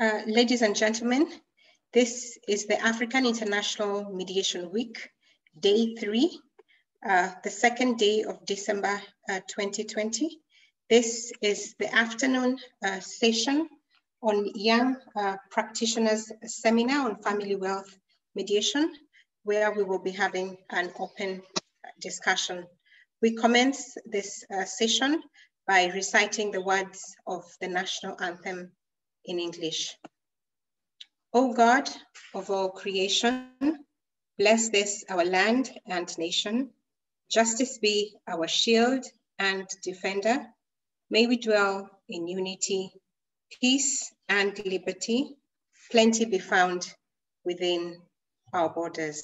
Uh, ladies and gentlemen, this is the African International Mediation Week, day three, uh, the second day of December uh, 2020. This is the afternoon uh, session on Young uh, Practitioners Seminar on Family Wealth Mediation, where we will be having an open discussion. We commence this session by reciting the words of the national anthem in English. O God of all creation, bless this our land and nation. Justice be our shield and defender. May we dwell in unity, peace and liberty. Plenty be found within our borders.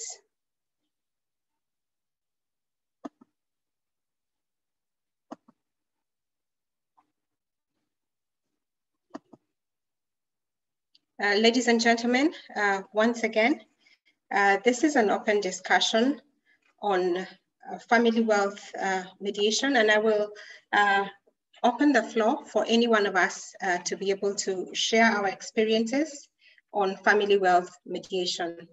Uh, ladies and gentlemen, uh, once again, uh, this is an open discussion on uh, family wealth uh, mediation, and I will open the floor for any one of us to be able to share our experiences on family wealth mediation.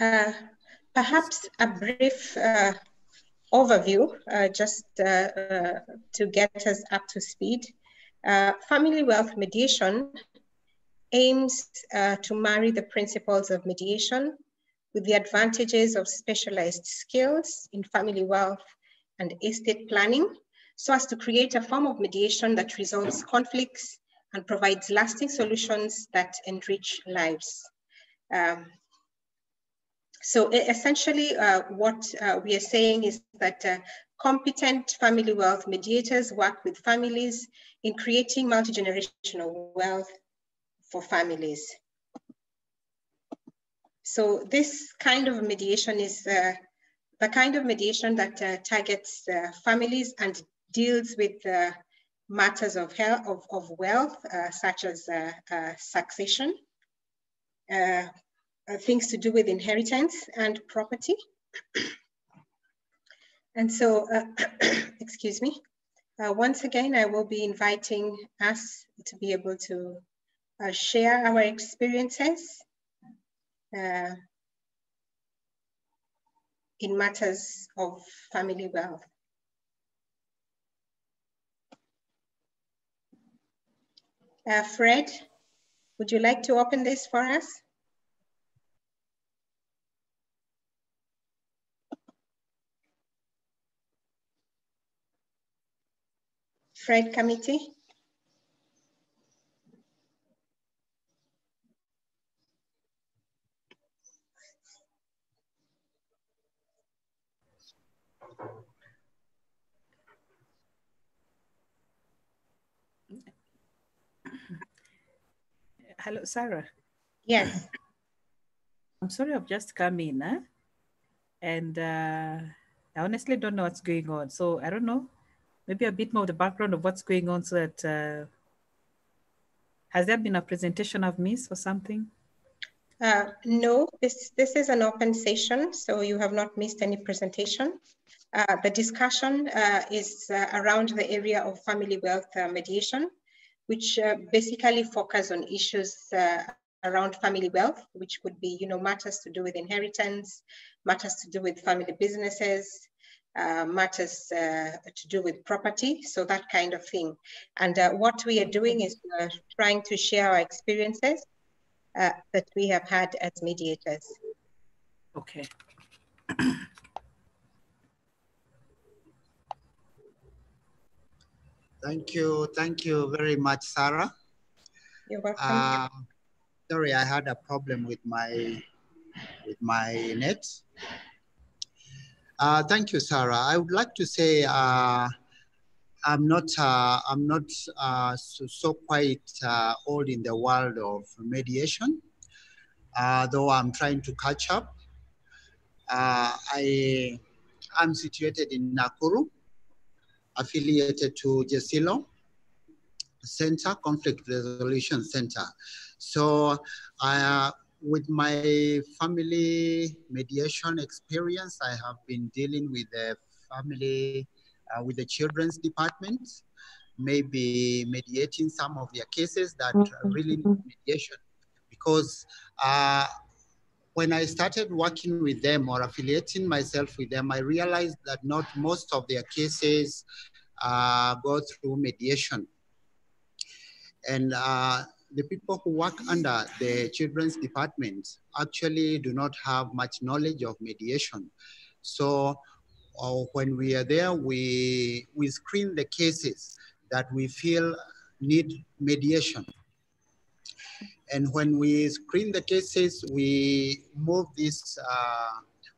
Uh, perhaps a brief uh, overview, uh, just uh, uh, to get us up to speed. family wealth mediation aims to marry the principles of mediation with the advantages of specialized skills in family wealth and estate planning so as to create a form of mediation that resolves conflicts and provides lasting solutions that enrich lives. Um, so essentially uh, what uh, we are saying is that uh, competent family wealth mediators work with families in creating multi-generational wealth for families. So this kind of mediation is uh, the kind of mediation that uh, targets uh, families and deals with matters of health, of, of wealth, such as succession, things to do with inheritance and property. and so, uh, excuse me, uh, once again, I will be inviting us to be able to uh, share our experiences uh, in matters of family wealth. Uh, Fred, would you like to open this for us? Fred Committee? Hello, Sarah. Yes. I'm sorry, I've just come in, huh? and uh, I honestly don't know what's going on. So I don't know maybe a bit more of the background of what's going on so that uh, has there been a presentation of Miss or something? Uh, no, this, this is an open session, so you have not missed any presentation. Uh, the discussion uh, is uh, around the area of family wealth uh, mediation, which basically focus on issues around family wealth, which could be, you know, matters to do with inheritance, matters to do with family businesses, uh, matters uh, to do with property, so that kind of thing. And uh, what we are doing is uh, trying to share our experiences uh, that we have had as mediators. Okay. Thank you. Thank you very much, Sarah. You're welcome. sorry, I had a problem with my with my net. Uh, thank you, Sarah. I would like to say uh, I'm not uh, I'm not uh, so, so, quite uh, old in the world of mediation, uh, though I'm trying to catch up. I am situated in Nakuru, affiliated to JCILO Center, Conflict Resolution Center. So uh, with my family mediation experience, I have been dealing with the family, uh, with the children's department, maybe mediating some of their cases that really need mediation. Because uh, when I started working with them or affiliating myself with them, I realized that not most of their cases uh, go through mediation. And uh, the people who work under the children's department actually do not have much knowledge of mediation. So uh, when we are there, we, we screen the cases that we feel need mediation. And when we screen the cases, we move this, uh,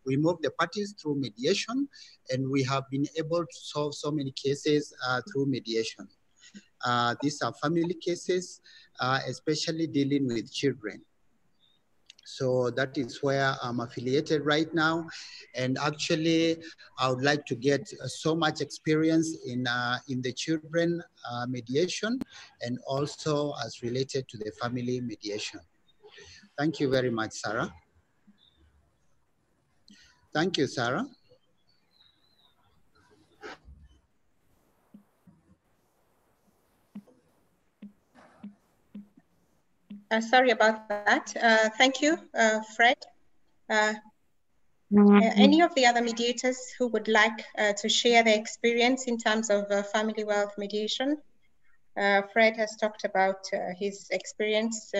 we move the parties through mediation, and we have been able to solve so many cases uh, through mediation. Uh, these are family cases, uh, especially dealing with children. So that is where I'm affiliated right now. And actually, I would like to get uh, so much experience in, uh, in the children uh, mediation and also as related to the family mediation. Thank you very much, Sarah. Thank you, Sarah. Uh, sorry about that. Uh, thank you, uh, Fred. Uh, any of the other mediators who would like uh, to share their experience in terms of uh, family wealth mediation? Fred has talked about his experience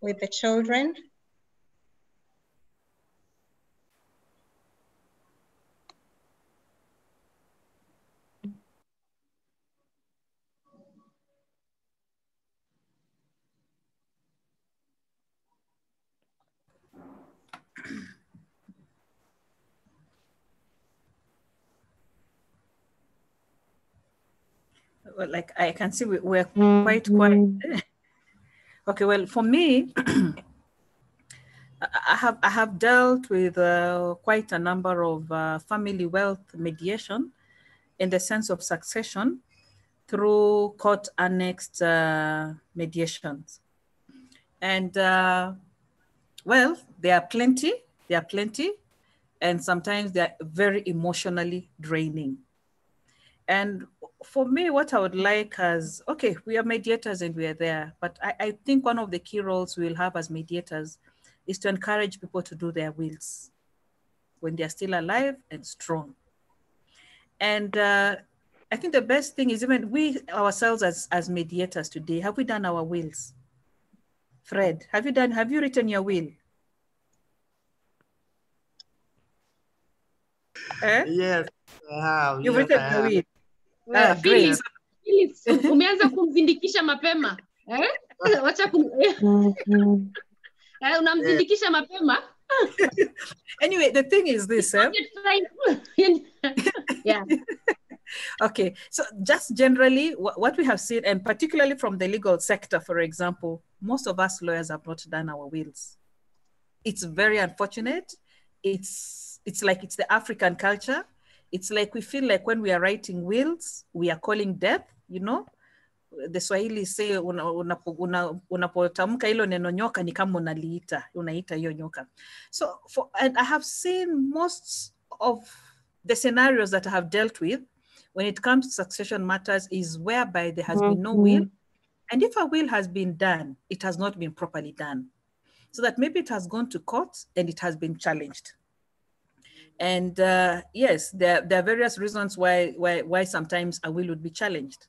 with the children. Well, like I can see we, we're quite quiet. okay, well, for me, I have I have dealt with uh, quite a number of uh, family wealth mediation, in the sense of succession, through court annexed uh, mediations, and uh, well, there are plenty. There are plenty, and sometimes they are very emotionally draining. And for me, what I would like as okay, we are mediators and we are there, but I, I think one of the key roles we'll have as mediators is to encourage people to do their wills when they're still alive and strong. And uh, I think the best thing is even we ourselves as, as mediators today, have we done our wills? Fred, have you done, have you written your will? Eh? Yes, I have. You've yes, written your will. Ah. Phyllis, umeanza kumvindikisha mapema eh? Wacha kum... eh, unamvindikisha mapema Anyway, the thing is this, eh? yeah. Okay, so just generally, what we have seen, and particularly from the legal sector, for example, most of us lawyers have not done our wills. It's very unfortunate. It's it's like it's the African culture. It's like we feel like when we are writing wills, we are calling death. You know, the Swahili say unapotamka una, una, una hilo neno nyoka ni kama unaliita, unaita hiyo nyoka. So for and I have seen most of the scenarios that I have dealt with when it comes to succession matters is whereby there has been no mm-hmm. will. And if a will has been done, it has not been properly done. So that maybe it has gone to court and it has been challenged. And uh, yes, there, there are various reasons why, why, why sometimes a will would be challenged.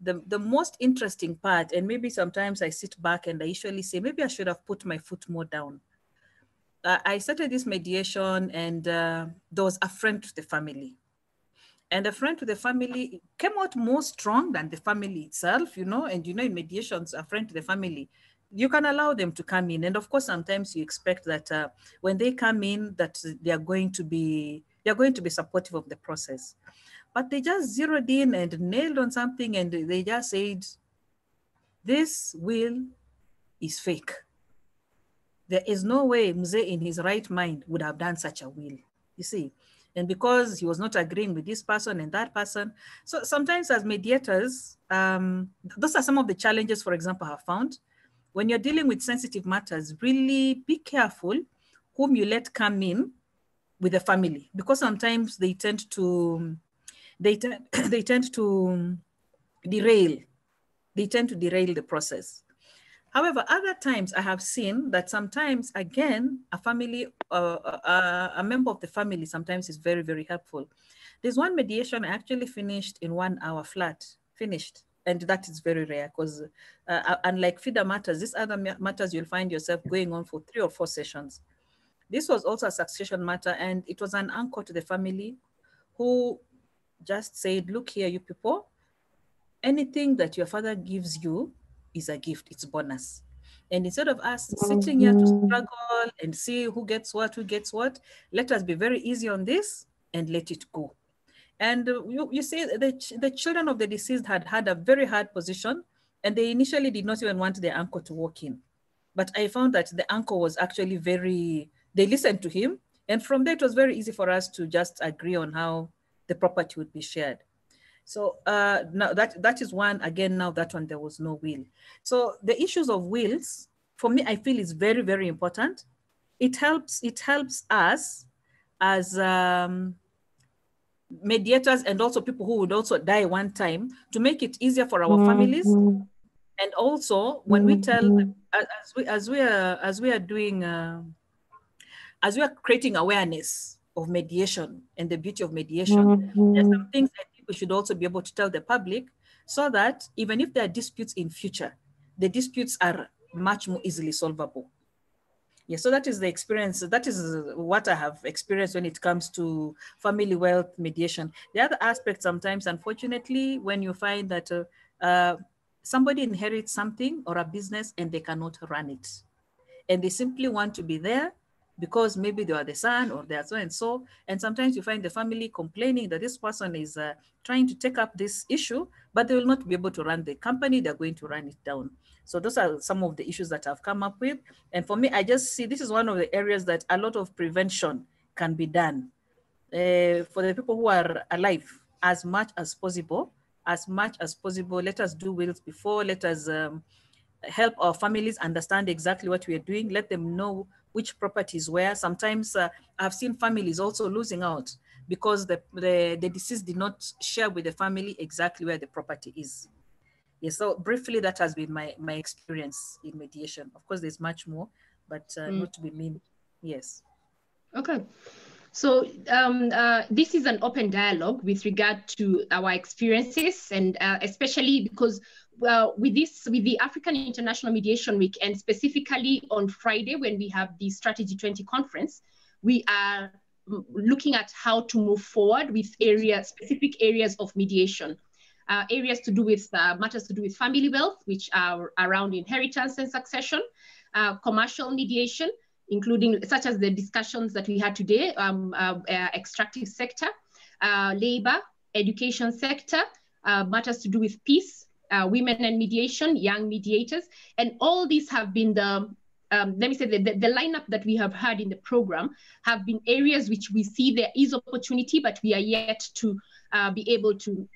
The, the most interesting part, and maybe sometimes I sit back and I usually say, maybe I should have put my foot more down. Uh, I started this mediation and uh, there was a friend to the family. And a friend to the family came out more strong than the family itself, you know, and you know, in mediations, a friend to the family, you can allow them to come in. And of course, sometimes you expect that uh, when they come in, that they are going to be, they're going to be supportive of the process. But they just zeroed in and nailed on something and they just said, this will is fake. There is no way Mzee in his right mind would have done such a will. You see, And because he was not agreeing with this person and that person. So sometimes as mediators, um, those are some of the challenges, for example, I have found. When you're dealing with sensitive matters, really be careful whom you let come in with the family because sometimes they tend to they, tend they tend to derail they tend to derail the process. However other times i have seen that sometimes again a family uh, uh, a member of the family sometimes is very very helpful. There's one mediation i actually finished in one hour flat finished and that is very rare because uh, unlike feeder matters these other matters you'll find yourself going on for three or four sessions this was also a succession matter, and it was an anchor to the family who just said, Look here, you people, anything that your father gives you is a gift, it's bonus. And instead of us sitting here to struggle and see who gets what, who gets what, let us be very easy on this and let it go. And uh, you, you see, the, the children of the deceased had had a very hard position, and they initially did not even want their uncle to walk in. But I found that the uncle was actually very they listened to him. And from there, it was very easy for us to just agree on how the property would be shared. So uh, now that, that is one, again, now that one, there was no will. So the issues of wills, for me, I feel is very, very important. It helps, it helps us as um, mediators and also people who would also die one time to make it easier for our families. And also when we tell, mm-hmm. as we, as we are, as we are doing, uh, as we are creating awareness of mediation and the beauty of mediation, mm-hmm. there's some things I think we should also be able to tell the public so that even if there are disputes in future, the disputes are much more easily solvable. Yeah, so that is the experience. That is what I have experienced when it comes to family wealth mediation. The other aspect sometimes, unfortunately, when you find that uh, uh, somebody inherits something or a business and they cannot run it, and they simply want to be there because maybe they are the son or they are so and so. And sometimes you find the family complaining that this person is uh, trying to take up this issue, but they will not be able to run the company. They're going to run it down. So those are some of the issues that I've come up with. And for me, I just see this is one of the areas that a lot of prevention can be done uh, for the people who are alive as much as possible. As much as possible, let us do wills before. Let us um, help our families understand exactly what we are doing. Let them know which properties where. Sometimes uh, I've seen families also losing out because the, the, the deceased did not share with the family exactly where the property is. Yes, so briefly, that has been my, my experience in mediation. Of course, there's much more, but uh, mm. not to be mean. Yes. Okay. So um, uh, this is an open dialogue with regard to our experiences, and uh, especially because with this, with the African International Mediation Week, and specifically on Friday when we have the Strategy 20 conference, we are looking at how to move forward with area specific areas of mediation. Uh, areas to do with uh, matters to do with family wealth, which are around inheritance and succession, uh, commercial mediation, including such as the discussions that we had today, um, uh, uh, extractive sector, uh, labor, education sector, matters to do with peace, women and mediation, young mediators, and all these have been the um, let me say the, the, the, lineup that we have had in the program have been areas which we see there is opportunity, but we are yet to be able to,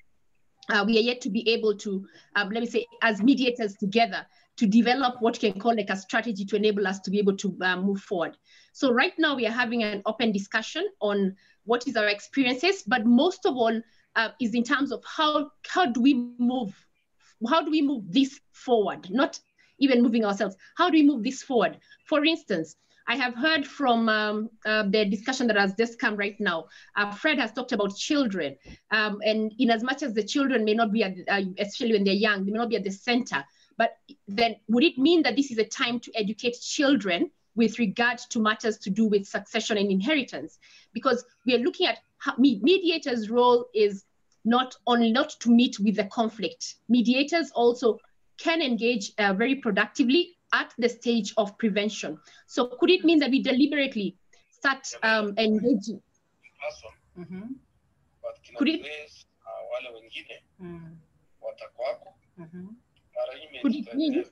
uh, we are yet to be able to, um, let me say, as mediators together, to develop what you can call like a strategy to enable us to be able to uh, move forward. So right now we are having an open discussion on what is our experiences, but most of all uh, is in terms of how, how do we move how do we move this forward? Not even moving ourselves. How do we move this forward? For instance, I have heard from um, uh, the discussion that has just come right now. Uh, Fred has talked about children, um, and in as much as the children may not be, at, uh, especially when they're young, they may not be at the center. But then, would it mean that this is a time to educate children with regard to matters to do with succession and inheritance? Because we are looking at how mediators' role is not only not to meet with the conflict. Mediators also can engage uh, very productively at the stage of prevention. So could it mean that we deliberately start um, engaging? Mm-hmm. Could it, mm. mm-hmm. could it mean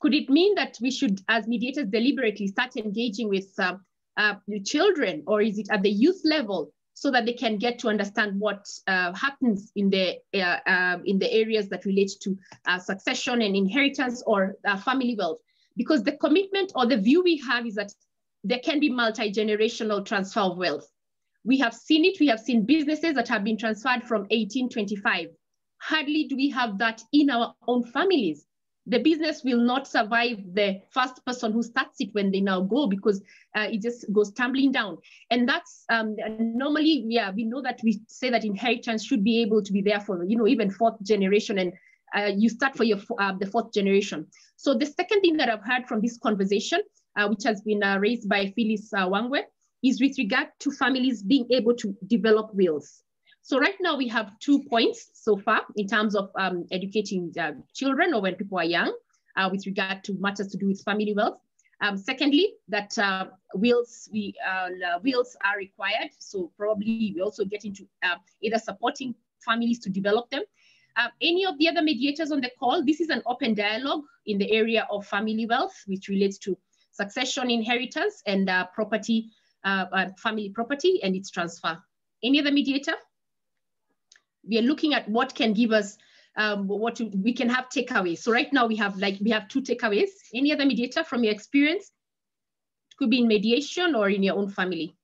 could it mean that we should, as mediators, deliberately start engaging with uh, uh, children or is it at the youth level so that they can get to understand what uh, happens in the uh, uh, in the areas that relate to uh, succession and inheritance or uh, family wealth. Because the commitment or the view we have is that there can be multi-generational transfer of wealth. We have seen it. We have seen businesses that have been transferred from 1825 hardly do we have that in our own families the business will not survive the first person who starts it when they now go because uh, it just goes tumbling down. And that's um, normally, yeah, we know that we say that inheritance should be able to be there for, you know, even fourth generation and uh, you start for your uh, the fourth generation. So the second thing that I've heard from this conversation, uh, which has been uh, raised by Phyllis uh, Wangwe, is with regard to families being able to develop wills. So right now we have two points so far in terms of um, educating uh, children or when people are young uh, with regard to matters to do with family wealth. Um, secondly, that uh, wills we uh, wills are required. So probably we also get into uh, either supporting families to develop them. Uh, any of the other mediators on the call, this is an open dialogue in the area of family wealth, which relates to succession, inheritance, and property, family property and its transfer. Any other mediator? We are looking at what can give us um, what we can have takeaways. So right now we have like we have two takeaways. Any other mediator from your experience? It could be in mediation or in your own family.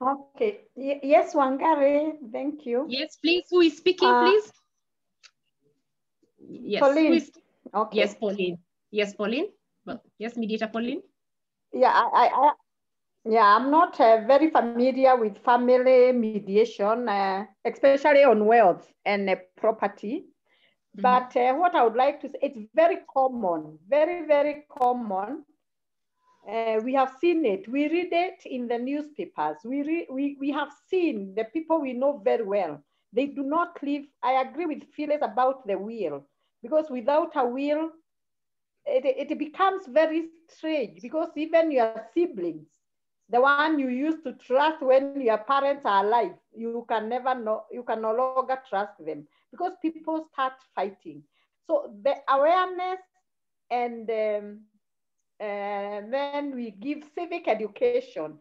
Okay. Y yes, Wangari, thank you. Yes, please. Who is speaking, uh, please? Yes. Pauline. Is... Okay. Yes, Pauline. Yes, Pauline. Well, yes, mediator Pauline. Yeah, I, I, yeah, I'm not uh, very familiar with family mediation, uh, especially on wealth and uh, property. Mm -hmm. But uh, what I would like to say, it's very common, very, very common. Uh, we have seen it. We read it in the newspapers. We, we, we have seen the people we know very well. They do not live. I agree with Phyllis about the will, because without a will, it, it becomes very strange because even your siblings, the one you used to trust when your parents are alive, you can never know, you can no longer trust them because people start fighting. So the awareness and um, uh, then we give civic education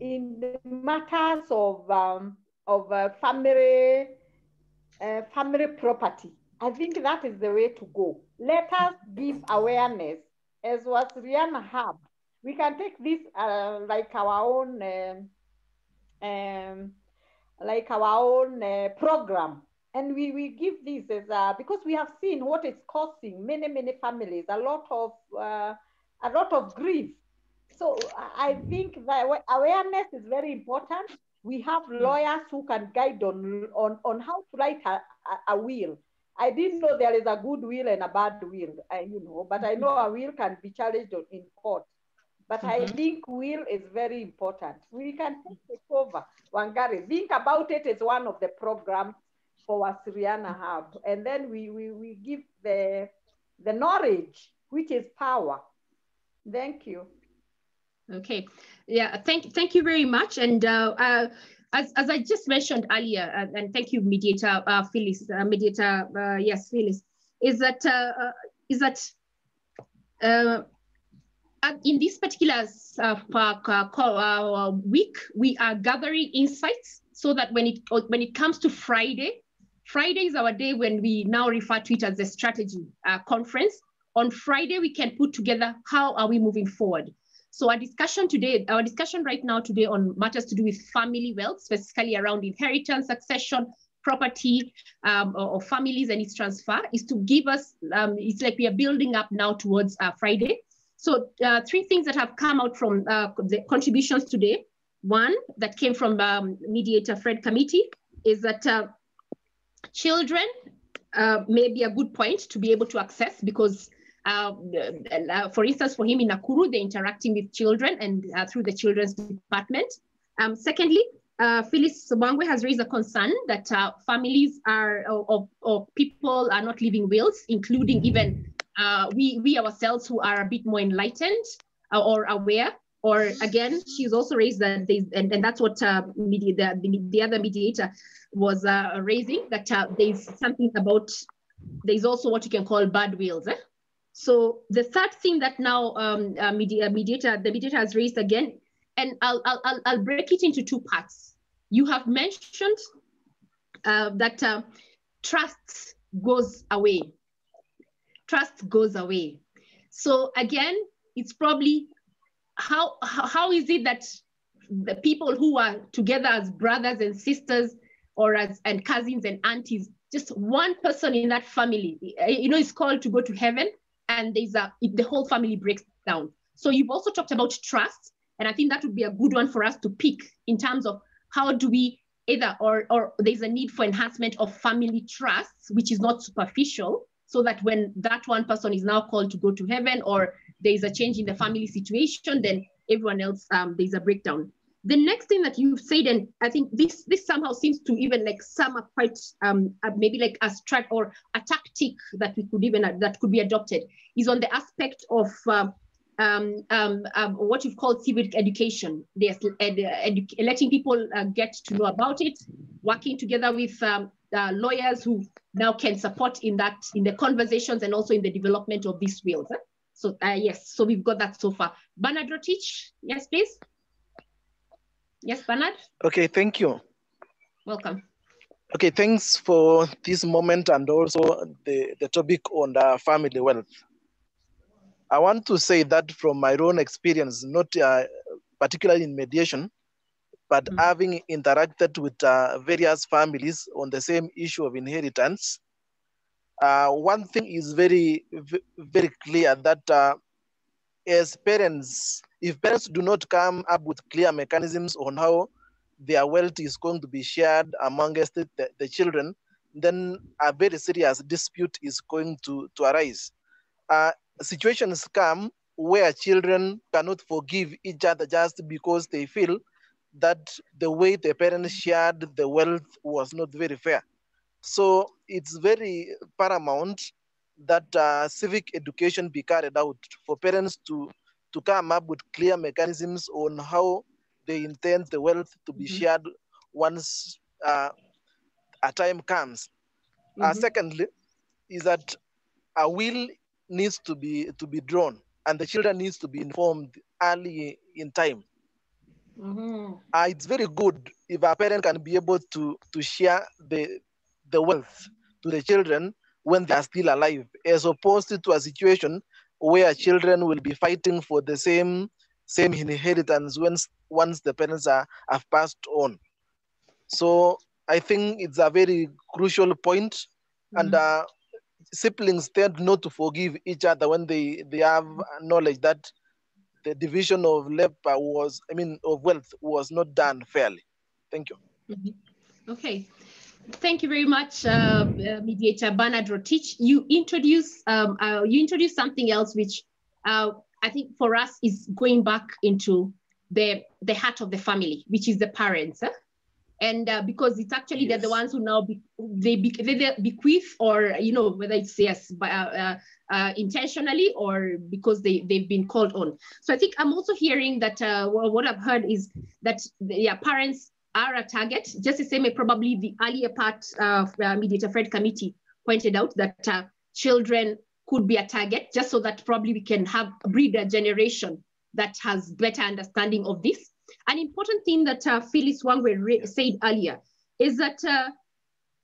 in matters of, um, of uh, family, uh, family property. I think that is the way to go. Let us give awareness, as Wasiliana Hub we can take this uh, like our own, um, um, like our own uh, program. And we, we give this as, uh, because we have seen what it's costing many, many families, a lot of, uh, a lot of grief. So I think that awareness is very important. We have hmm. lawyers who can guide on, on, on how to write a, a, a will. I didn't know there is a good will and a bad will, uh, you know, but I know a will can be challenged in court. But mm -hmm. I mm-hmm. think will is very important. We can take over. Wangari, think about it as one of the programs for Wasiliana Hub. And then we, we, we give the, the knowledge, which is power. Thank you. Okay. Yeah, thank, thank you very much. And uh, uh, as, as I just mentioned earlier, uh, and thank you, mediator uh, Phyllis, uh, mediator, uh, yes, Phyllis, is that, uh, uh is that uh, in this particular uh, uh, week, we are gathering insights so that when it when it comes to Friday, Friday is our day when we now refer to it as the strategy uh, conference. On Friday, we can put together how are we moving forward. So our discussion today, our discussion right now today on matters to do with family wealth, specifically around inheritance, succession, property um, or, or, families and its transfer is to give us, um, it's like we are building up now towards uh, Friday. So uh, three things that have come out from uh, the contributions today. One that came from um, mediator Fred Committee is that uh, children uh, may be a good point to be able to access because uh, uh, for instance, for him in Nakuru, they're interacting with children and through the children's department. Um, secondly, Phyllis Wangwe has raised a concern that families are or, or, people are not leaving wills, including even uh, we, we ourselves who are a bit more enlightened uh, or aware, or again, she's also raised that, there's, and, and that's what uh, media, the, the other mediator was uh, raising, that uh, there's something about, there's also what you can call bad wills. Eh? So the third thing that now um, media, mediator, the mediator has raised again, and I'll, I'll, I'll break it into two parts. You have mentioned uh, that uh, trust goes away. Trust goes away. So again, it's probably how, how, is it that the people who are together as brothers and sisters or as and cousins and aunties, just one person in that family, you know, is called to go to heaven and there's a the whole family breaks down. So you've also talked about trust, and I think that would be a good one for us to pick in terms of how do we either or or there's a need for enhancement of family trust, which is not superficial, so that when that one person is now called to go to heaven or there's a change in the family situation, then everyone else um, there's a breakdown. The next thing that you've said, and I think this this somehow seems to even like sum up quite um, uh, maybe like a strat or a tactic that we could even uh, that could be adopted is on the aspect of uh, um, um, um, what you've called civic education. There's ed, edu letting people uh, get to know about it, working together with um, uh, lawyers who now can support in that in the conversations and also in the development of these wills. Eh? So uh, yes, so we've got that so far. Bernard Rotich, yes, please. Yes, Bernard? Okay, thank you. Welcome. Okay, thanks for this moment and also the, the topic on the family wealth. I want to say that from my own experience, not uh, particularly in mediation, but mm having interacted with uh, various families on the same issue of inheritance, uh, one thing is very, very clear that uh, as parents, if parents do not come up with clear mechanisms on how their wealth is going to be shared amongst the, the, the children, then a very serious dispute is going to, to arise. Uh, situations come where children cannot forgive each other just because they feel that the way the parents shared the wealth was not very fair. So it's very paramount that uh, civic education be carried out for parents to, to come up with clear mechanisms on how they intend the wealth to be mm-hmm. shared once uh, a time comes. Uh, mm-hmm. Uh, secondly, is that a will needs to be to be drawn, and the children needs to be informed early in time. Mm-hmm. Uh, it's very good if a parent can be able to to share the the wealth to the children when they are still alive, as opposed to a situation where children will be fighting for the same same inheritance once once the parents are have passed on. So I think it's a very crucial point, mm-hmm. and uh, siblings tend not to forgive each other when they they have knowledge that the division of labor was, I mean, of wealth was not done fairly. Thank you. Mm-hmm. Okay. Thank you very much, uh, uh, mediator Bernard Rotich. You introduced um, uh, you introduced something else, which uh, I think for us is going back into the the heart of the family, which is the parents. Huh? And uh, because it's actually yes. they're the ones who now be, they, be, they bequeath or you know whether it's yes by, uh, uh, intentionally or because they they've been called on. So I think I'm also hearing that what I've heard is that yeah parents are a target, just the same probably the earlier part of uh, Mediator Fred Committee pointed out that uh, children could be a target, just so that probably we can have breed a generation that has better understanding of this. An important thing that uh, Phyllis Wangwe said earlier is that uh,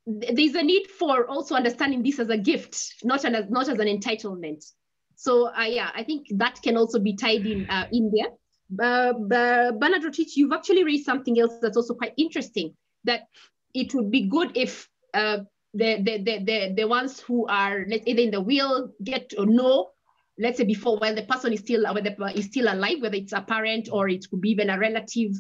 there's a need for also understanding this as a gift, not, an, not as an entitlement. So uh, yeah, I think that can also be tied in uh, in there uh, Bernard Rotich, you've actually raised something else that's also quite interesting, that it would be good if uh, the, the, the, the, the ones who are either in the wheel get to know, let's say before while the person is still, whether is still alive, whether it's a parent or it could be even a relative,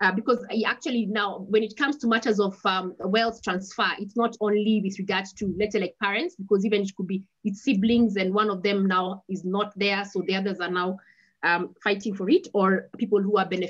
uh, because actually now when it comes to matters of um, wealth transfer, it's not only with regards to let's say like parents, because even it could be its siblings and one of them now is not there, so the others are now um, fighting for it or people who are, bene-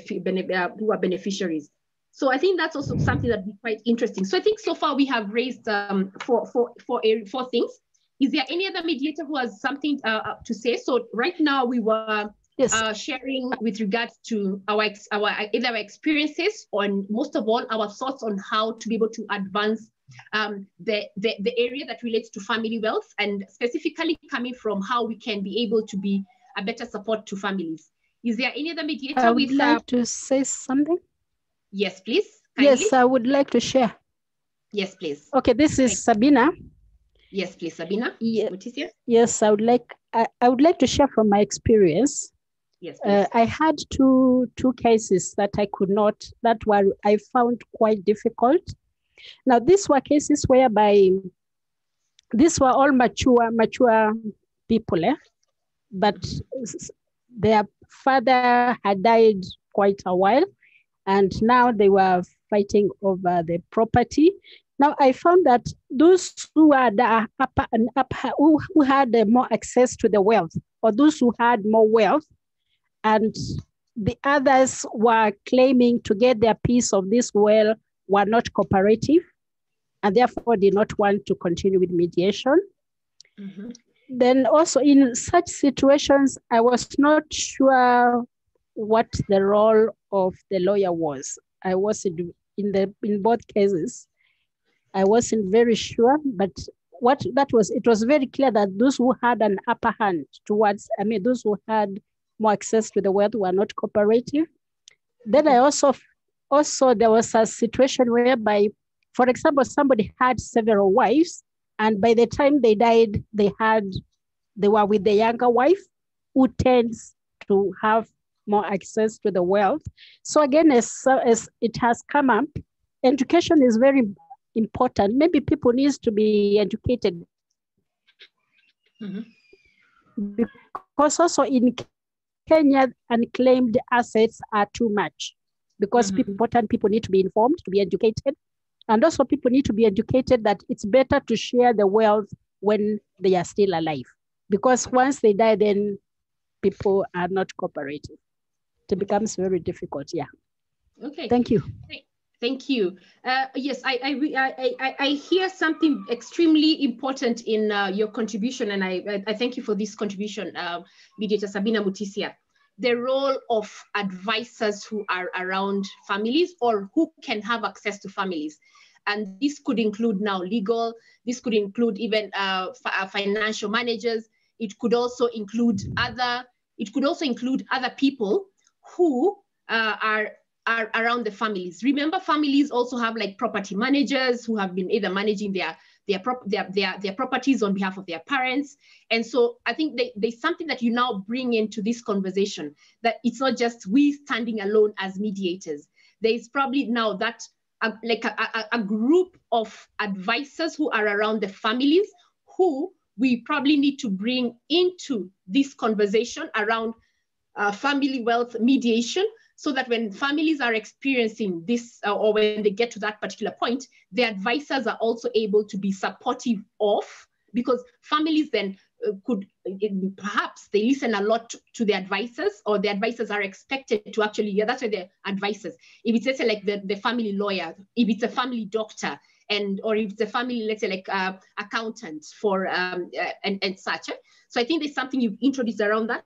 uh, who are beneficiaries. So I think that's also something that'd be quite interesting. So I think so far we have raised um, four, four, four, four things. Is there any other mediator who has something uh, uh to say? So right now we were yes. uh, sharing with regards to our, ex- our either our experiences or most of all our thoughts on how to be able to advance um, the, the, the area that relates to family wealth and specifically coming from how we can be able to be a better support to families. Is there any other mediator I would like to say something. Yes, please. Kindly. Yes, I would like to share. Yes, please. Okay, this is Sabina. Yes, please, Sabina. Yeah. Yes, I would like I, I would like to share from my experience. Yes. Uh, I had two two cases that I could not that were I found quite difficult. Now these were cases whereby these were all mature mature people, eh? but their father had died quite a while, and now they were fighting over the property. Now I found that those who had upper and upper, who, who had more access to the wealth, or those who had more wealth, and the others were claiming to get their piece of this well were not cooperative, and therefore did not want to continue with mediation. Mhm. Then also in such situations, I was not sure what the role of the lawyer was. I wasn't in the in both cases. I wasn't very sure, but what that was, it was very clear that those who had an upper hand towards, I mean, those who had more access to the wealth were not cooperative. Then I also, also there was a situation whereby, for example, somebody had several wives, and by the time they died, they had, they were with the younger wife, who tends to have more access to the wealth. So again, as, as it has come up, education is very important. Maybe people needs to be educated Mhm. because also in Kenya, unclaimed assets are too much because Mhm. people, important people need to be informed, to be educated. And also people need to be educated that it's better to share the wealth when they are still alive. Because once they die, then people are not cooperative. It becomes very difficult. Yeah. Okay. Thank you. Thank you. Uh, yes, I, I, I, I, hear something extremely important in uh, your contribution, and I, I, thank you for this contribution, uh, Mediator Sabina Mutisia. The role of advisors who are around families or who can have access to families. And this could include now legal, this could include even uh, uh, financial managers. It could also include other, it could also include other people who uh, are are around the families. Remember, families also have like property managers who have been either managing their their, prop, their, their, their properties on behalf of their parents. And so I think they, there's something that you now bring into this conversation that it's not just we standing alone as mediators. There is probably now that uh, like a, a, a group of advisors who are around the families who we probably need to bring into this conversation around uh, family wealth mediation so that when families are experiencing this uh, or when they get to that particular point, the advisors are also able to be supportive of because families then uh, could it, perhaps they listen a lot to the advisors or the advisors are expected to actually yeah that's why the advisors if it's let's say like the, the family lawyer if it's a family doctor and or if it's a family let's say like uh, accountant for um, uh, and, and such eh? so i think there's something you've introduced around that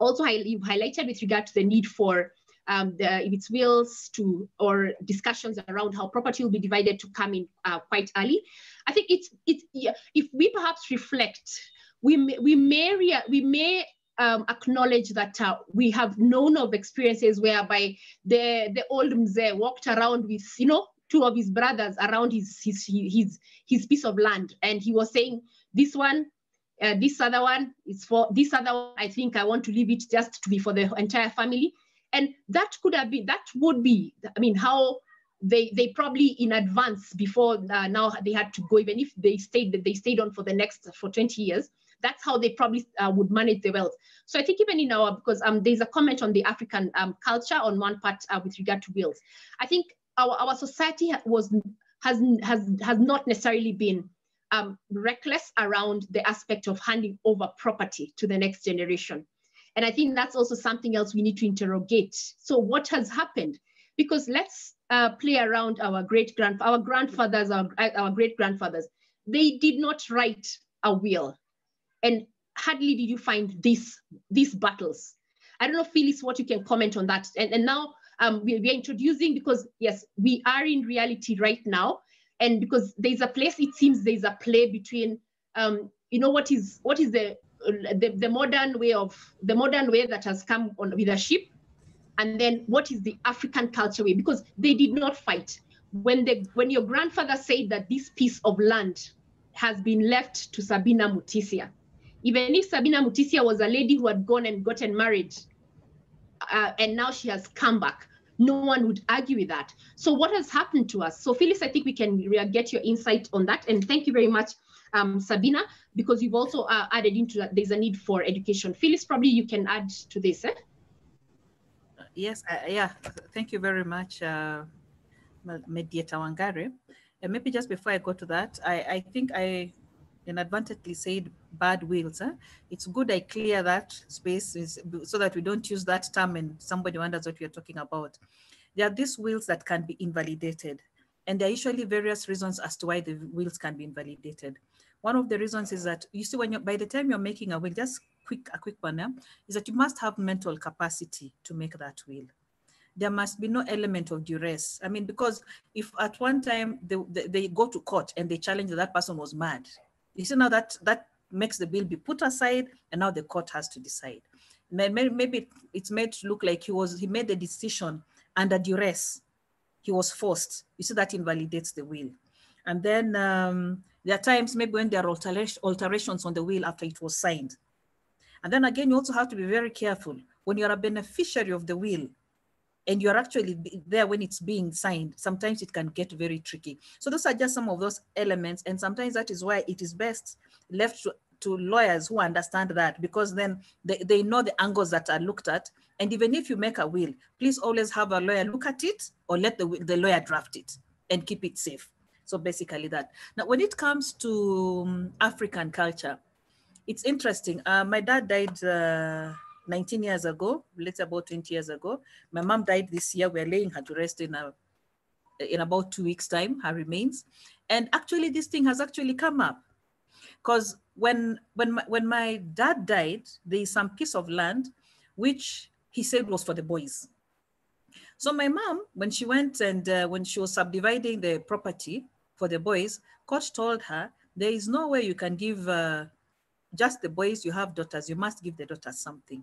also you've highlighted with regard to the need for um, the, if it's wills to or discussions around how property will be divided to come in uh, quite early. I think it's it's yeah, if we perhaps reflect, we may, we may we may um, acknowledge that uh, we have known of experiences whereby the the old mzee walked around with you know two of his brothers around his his his his piece of land and he was saying this one uh, this other one is for this other one i think i want to leave it just to be for the entire family and that could have been that would be i mean how they they probably in advance before uh, now they had to go even if they stayed that they stayed on for the next for 20 years that's how they probably uh, would manage the wealth. So i think even in our because um, there's a comment on the african um, culture on one part uh, with regard to wills. I think our, our society was has has has not necessarily been um, reckless around the aspect of handing over property to the next generation and I think that's also something else we need to interrogate. So what has happened? Because let's uh, play around our great grand, our grandfathers, our, our great grandfathers. They did not write a will, and hardly did you find these these battles. I don't know, Phyllis, what you can comment on that. And, and now um, we, we are introducing because yes, we are in reality right now. And because there's a place, it seems there's a play between, um, you know, what is what is the, the the modern way of the modern way that has come on with a ship, and then what is the African culture way? Because they did not fight. When the when your grandfather said that this piece of land has been left to Sabina Mutisia, even if Sabina Mutisia was a lady who had gone and gotten married, uh, and now she has come back, no one would argue with that. So what has happened to us? So Phyllis, I think we can get your insight on that. And thank you very much, um, Sabina, because you've also uh, added into that there's a need for education. Phyllis, probably you can add to this. Eh? Yes, uh, yeah, thank you very much, uh, Mediator. And maybe just before I go to that, I, I think I inadvertently said bad wills. Huh? It's good I clear that space so that we don't use that term and somebody wonders what we're talking about. There are these wills that can be invalidated. And there are usually various reasons as to why the wills can be invalidated. One of the reasons is that you see when you by the time you're making a will, just quick a quick one, yeah, is that you must have mental capacity to make that will there must be no element of duress. I mean, because if at one time they, they, they, go to court and they challenge that person was mad, you see now that that makes the bill be put aside and now the court has to decide. Maybe it's made to look like he was he made the decision under duress. He was forced. You see that invalidates the will. And then um, there are times maybe when there are alterations on the will after it was signed. And then again, you also have to be very careful when you're a beneficiary of the will and you're actually there when it's being signed, sometimes it can get very tricky. So those are just some of those elements. And sometimes that is why it is best left to, to lawyers who understand that because then they, they know the angles that are looked at. And even if you make a will, please always have a lawyer look at it or let the, the lawyer draft it and keep it safe. So basically that. Now, when it comes to um, African culture, it's interesting. Uh, my dad died uh, 19 years ago, let's about 20 years ago. My mom died this year. We're laying her to rest in a in about two weeks time, her remains. And actually this thing has actually come up because when, when, my, when my dad died, there is some piece of land which he said was for the boys. So my mom, when she went and uh, when she was subdividing the property for the boys, coach told her, there is no way you can give uh, just the boys, you have daughters, you must give the daughters something.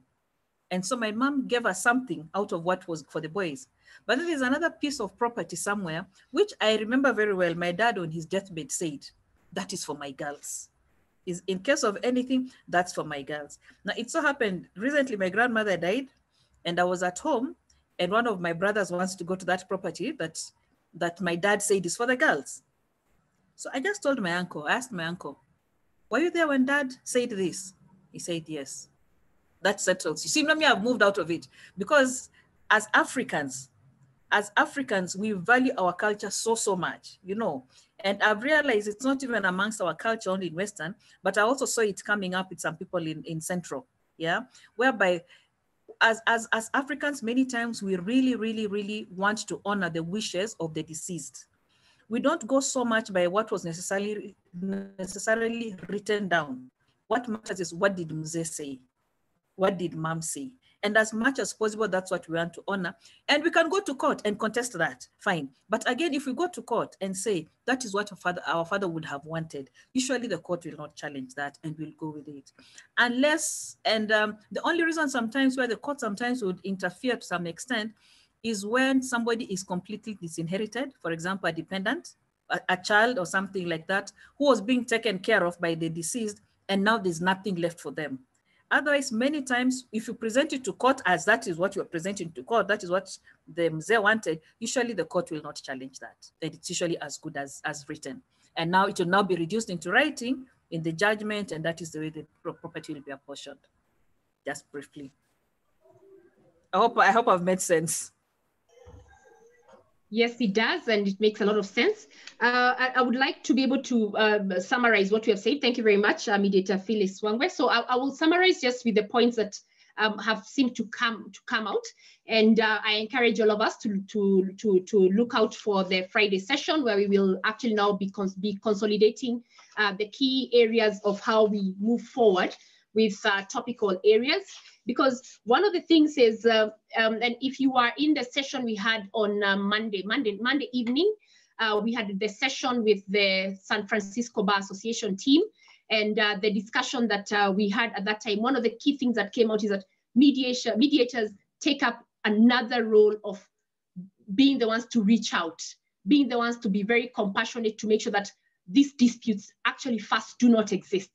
And so my mom gave us something out of what was for the boys. But then there's another piece of property somewhere, which I remember very well. My dad on his deathbed said, that is for my girls. Is in case of anything, that's for my girls. Now it so happened recently my grandmother died and I was at home and one of my brothers wants to go to that property that that my dad said is for the girls. So I just told my uncle, I asked my uncle, were you there when dad said this? He said, yes that settles. You see, me have moved out of it because as Africans, as Africans, we value our culture so, so much, you know. And I've realized it's not even amongst our culture only in Western, but I also saw it coming up with some people in, in Central, yeah, whereby as, as, as Africans, many times we really, really, really want to honor the wishes of the deceased. We don't go so much by what was necessarily necessarily written down. What matters is what did Mzee say? What did mom say? And as much as possible, that's what we want to honor. And we can go to court and contest that, fine. But again, if we go to court and say that is what our father, our father would have wanted, usually the court will not challenge that and will go with it. Unless, and um, the only reason sometimes where the court sometimes would interfere to some extent is when somebody is completely disinherited, for example, a dependent, a, a child or something like that, who was being taken care of by the deceased, and now there's nothing left for them Otherwise, many times, if you present it to court as that is what you're presenting to court, that is what the mzee wanted, usually the court will not challenge that. And it's usually as good as, as written. And now it will now be reduced into writing in the judgment, and that is the way the property will be apportioned. Just briefly. I hope, I hope I've made sense. Yes, it does, and it makes a lot of sense. Uh, I, I, would like to be able to uh, summarize what we have said. Thank you very much, uh, Mediator Phyllis Wangwe. So I, I, will summarize just with the points that um, have seemed to come to come out, and uh, I encourage all of us to to to to look out for the Friday session where we will actually now be cons be consolidating uh, the key areas of how we move forward with uh, topical areas because one of the things is, uh, um, and if you are in the session we had on uh, Monday, Monday, Monday evening, uh, we had the session with the San Francisco Bar Association team and uh, the discussion that uh, we had at that time, one of the key things that came out is that mediation, mediators take up another role of being the ones to reach out, being the ones to be very compassionate to make sure that these disputes actually first do not exist.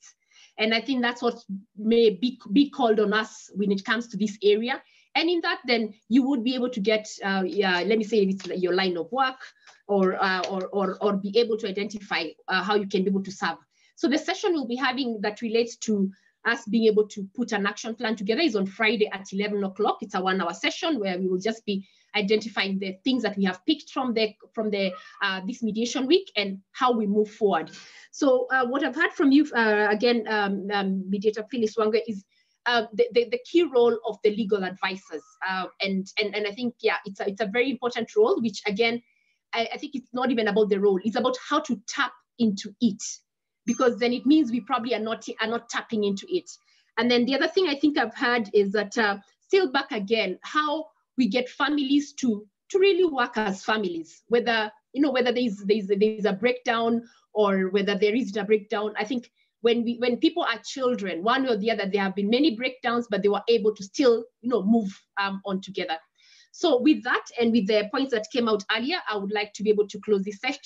And I think that's what may be, be called on us when it comes to this area. And in that, then you would be able to get, uh, yeah, let me say it's your line of work or, uh, or, or, or be able to identify uh, how you can be able to serve. So the session we'll be having that relates to us being able to put an action plan together is on Friday at 11 o'clock. It's a one hour session where we will just be identifying the things that we have picked from the from the uh, this mediation week and how we move forward. So uh, what I've heard from you uh, again, um, um, mediator Phyllis Wangwe is uh, the, the, the, key role of the legal advisors. Uh, and, and, and I think, yeah, it's a, it's a very important role, which again, I, I think it's not even about the role, it's about how to tap into it because then it means we probably are not are not tapping into it. And then the other thing I think I've heard is that uh, still back again how we get families to to really work as families, whether you know whether there's there's there's a breakdown or whether there isn't a breakdown. I think when we when people are children, one way or the other, there have been many breakdowns, but they were able to still you know move um, on together. So with that and with the points that came out earlier, I would like to be able to close this se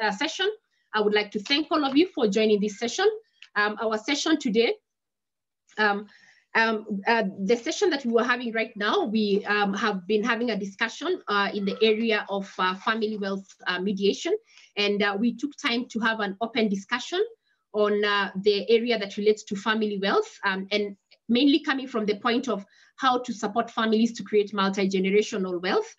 uh, session. I would like to thank all of you for joining this session. Um, our session today, um, um, uh, the session that we were having right now, we um, have been having a discussion uh, in the area of uh, family wealth uh, mediation. And uh, we took time to have an open discussion on uh, the area that relates to family wealth um, and mainly coming from the point of how to support families to create multi-generational wealth.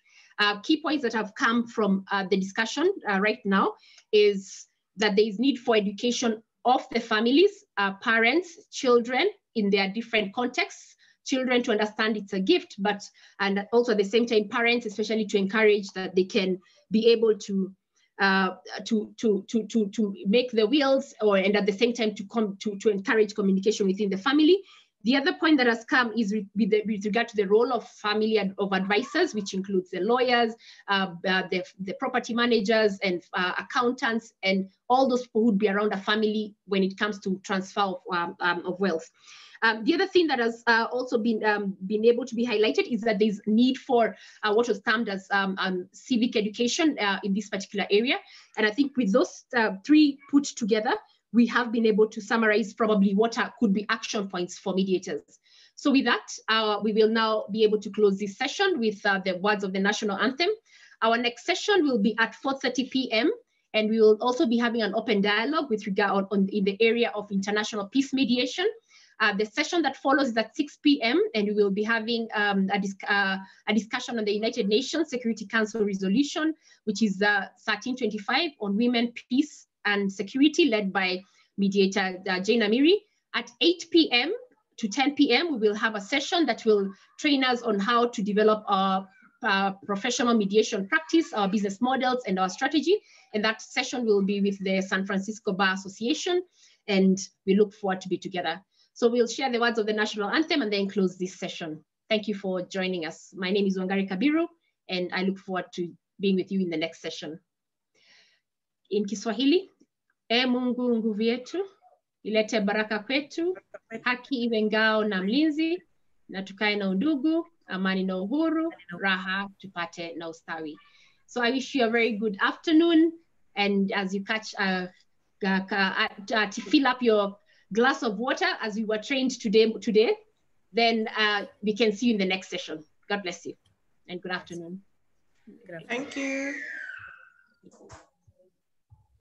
key points that have come from the discussion right now is that there is need for education of the families, parents, children in their different contexts, children to understand it's a gift, but and also at the same time, parents especially to encourage that they can be able to uh, to, to, to, to, to make the wills or and at the same time to come to, to encourage communication within the family the other point that has come is with, with regard to the role of family of advisors, which includes the lawyers, uh, uh, the, the property managers and uh, accountants, and all those who would be around a family when it comes to transfer of, um, um, of wealth. Um, the other thing that has uh, also been um, been able to be highlighted is that there's need for uh, what was termed as um, um, civic education uh, in this particular area. And I think with those uh, three put together, we have been able to summarize probably what are, could be action points for mediators. So with that, uh, we will now be able to close this session with uh, the words of the national anthem. Our next session will be at 4.30 p.m. And we will also be having an open dialogue with regard on, on in the area of international peace mediation. Uh, the session that follows is at 6 p.m. and we will be having um, a, dis uh, a, discussion on the United Nations Security Council resolution, which is uh, 1325 on women, peace, and Security led by mediator uh, Jane Amiri. At 8 p.m. to 10 p.m., we will have a session that will train us on how to develop our uh, professional mediation practice, our business models, and our strategy. And that session will be with the San Francisco Bar Association, and we look forward to be together. So we'll share the words of the national anthem and then close this session. Thank you for joining us. My name is Wangari Kabiru, and I look forward to being with you in the next session. In Kiswahili, E Mungu nguvu yetu, ilete baraka kwetu, haki iwe ngao na mlinzi, na tukae na undugu, amani na uhuru, raha tupate na ustawi. So I wish you a very good afternoon, and as you catch, uh, uh, uh, to fill up your glass of water as we were trained today, today then uh, we can see you in the next session. God bless you, and good afternoon. Thank you.